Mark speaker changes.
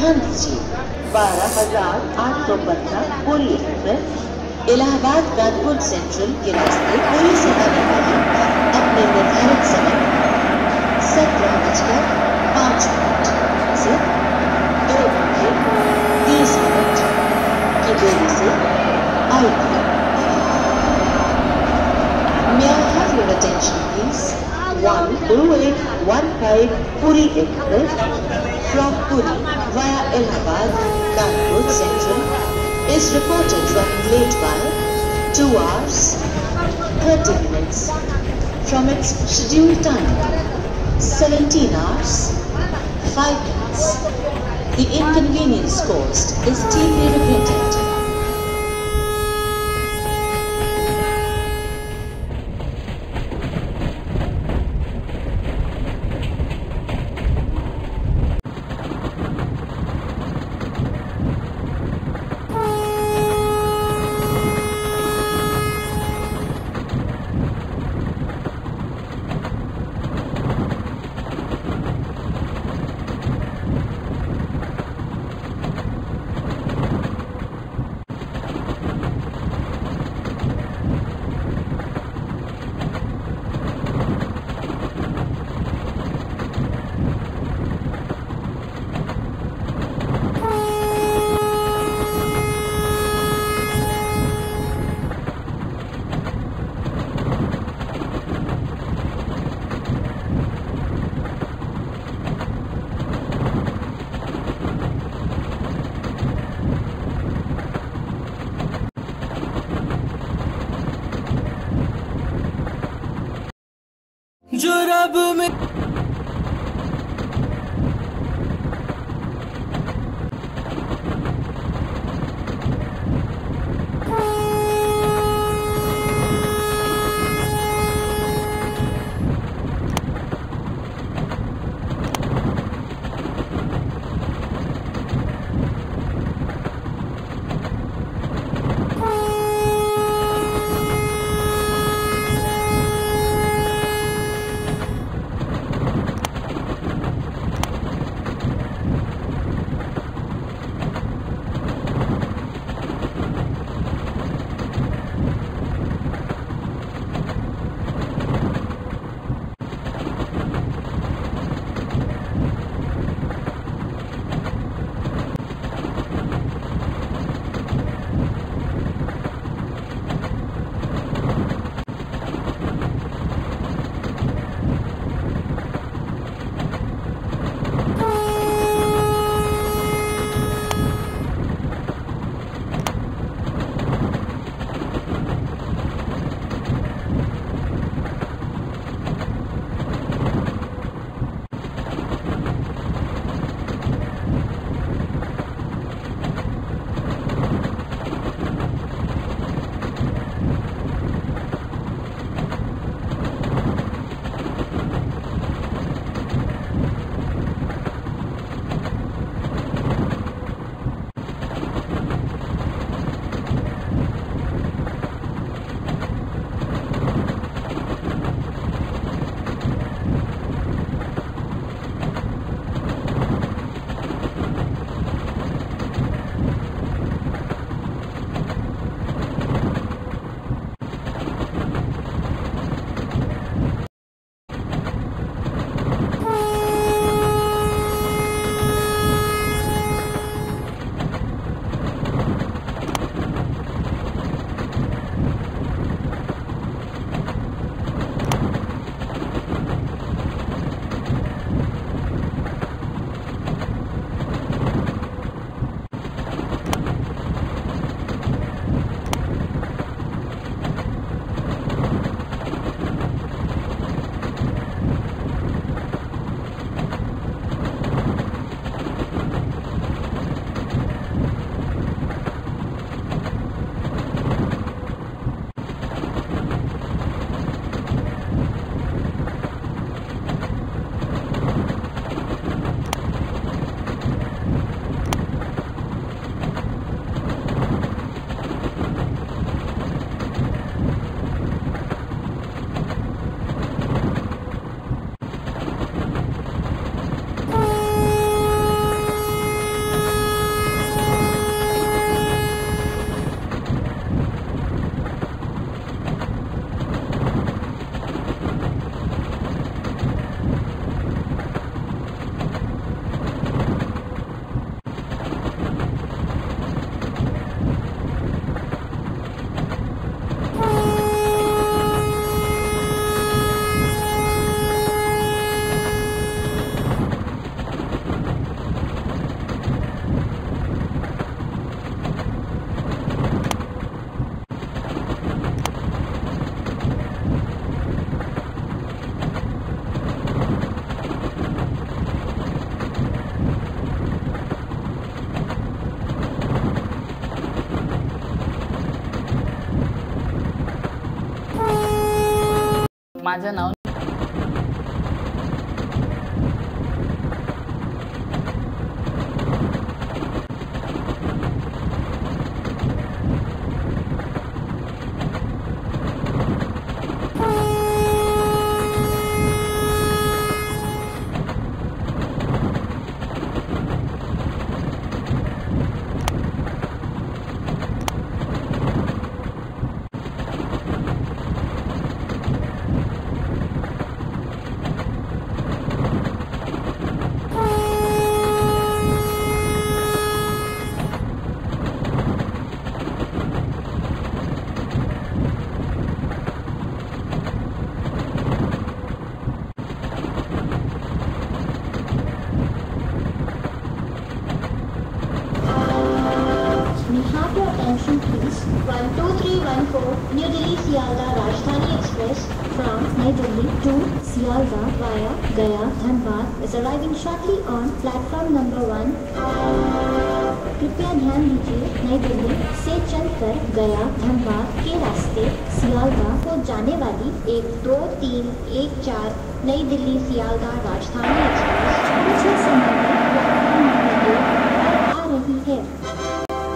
Speaker 1: ध्यान दीजिए बारह हज़ार आठ सौ पंद्रह पूरी एक्सप्रेस, इलाहाबाद कानपुर सेंट्रल के रास्ते पूरी से आने अपने निर्धारित समय सत्रह बजकर पाँच minute. Puri Express from Puri via Allahabad, Kanpur Central is reported running late by 2 hours 30 minutes from its scheduled time 17 hours 5 minutes. The inconvenience caused is deeply regretted. me.
Speaker 2: माझं नाव
Speaker 3: को new Delhi Sealdah Rajdhani express from New Delhi to Sialda via Gaya, Dhanbad, is arriving shortly on platform number one. कृपया ध्यान दीजिए, नई दिल्ली से चलकर गया, धनबाद के रास्ते, सियालदा को जाने वाली एक दो तीन एक चार, नई दिल्ली, सियालदा, राजधानी एक्सप्रेस कुछ समय में आ रही है